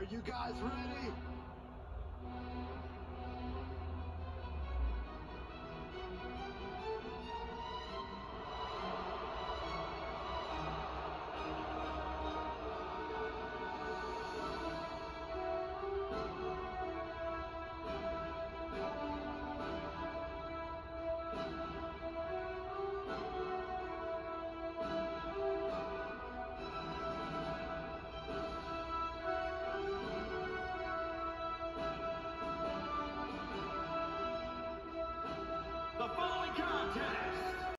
Are you guys ready?